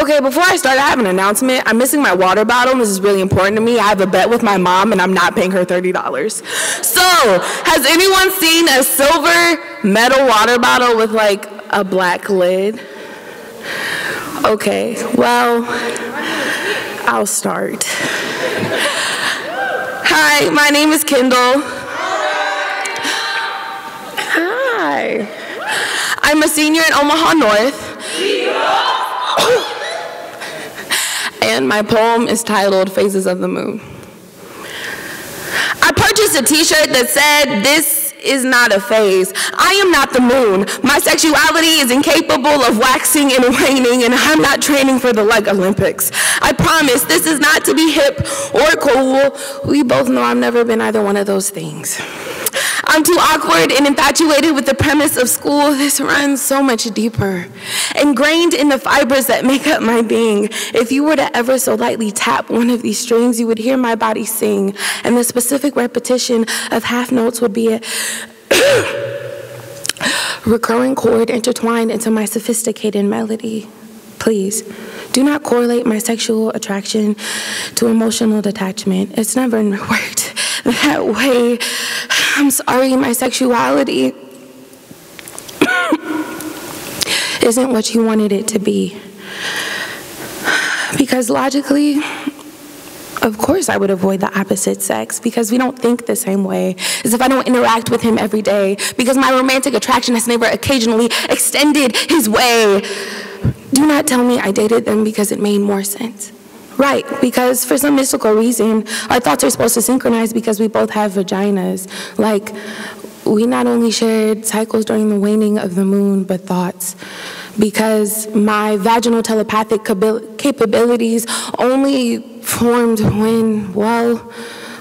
Okay, before I start, I have an announcement. I'm missing my water bottle. This is really important to me. I have a bet with my mom, and I'm not paying her $30. So, has anyone seen a silver metal water bottle with like a black lid? Okay, well, I'll start. Hi, my name is Kendall. Hi. I'm a senior at Omaha North. And my poem is titled Phases of the Moon. I purchased a t-shirt that said, this is not a phase. I am not the moon. My sexuality is incapable of waxing and waning, and I'm not training for the like Olympics. I promise this is not to be hip or cool. We both know I've never been either one of those things. I'm too awkward and infatuated with the premise of school. This runs so much deeper. Ingrained in the fibers that make up my being. If you were to ever so lightly tap one of these strings, you would hear my body sing, and the specific repetition of half notes would be a recurring chord intertwined into my sophisticated melody. Please, do not correlate my sexual attraction to emotional detachment. It's never worked that way. I'm sorry, my sexuality isn't what you wanted it to be. Because logically, of course I would avoid the opposite sex because we don't think the same way. As if I don't interact with him every day because my romantic attraction has never occasionally extended his way. Do not tell me I dated them because it made more sense. Right, because for some mystical reason, our thoughts are supposed to synchronize because we both have vaginas. Like, we not only shared cycles during the waning of the moon, but thoughts. Because my vaginal telepathic capabilities only formed when, well,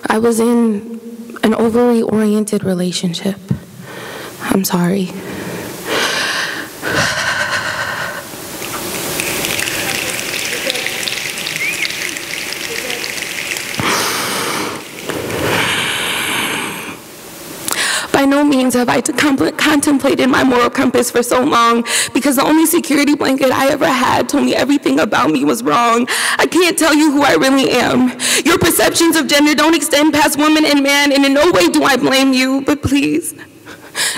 I was in an overly oriented relationship. I'm sorry. By no means have I contemplated my moral compass for so long because the only security blanket I ever had told me everything about me was wrong. I can't tell you who I really am. Your perceptions of gender don't extend past woman and man, and in no way do I blame you, but please.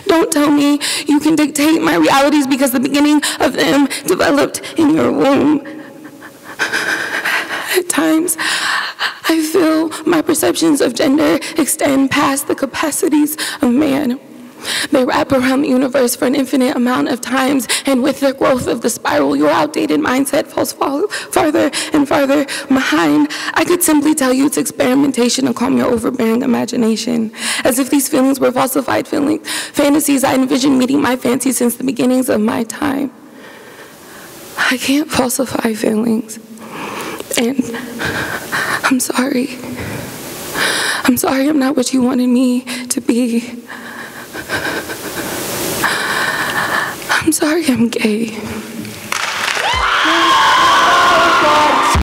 Don't tell me you can dictate my realities because the beginning of them developed in your womb. At times, I feel my perceptions of gender extend past the capacities of man. They wrap around the universe for an infinite amount of times, and with the growth of the spiral, your outdated mindset falls farther and farther behind. I could simply tell you it's experimentation to calm your overbearing imagination, as if these feelings were falsified feelings, fantasies I envisioned meeting my fancy since the beginnings of my time. I can't falsify feelings. And I'm sorry. I'm sorry I'm not what you wanted me to be. I'm sorry I'm gay.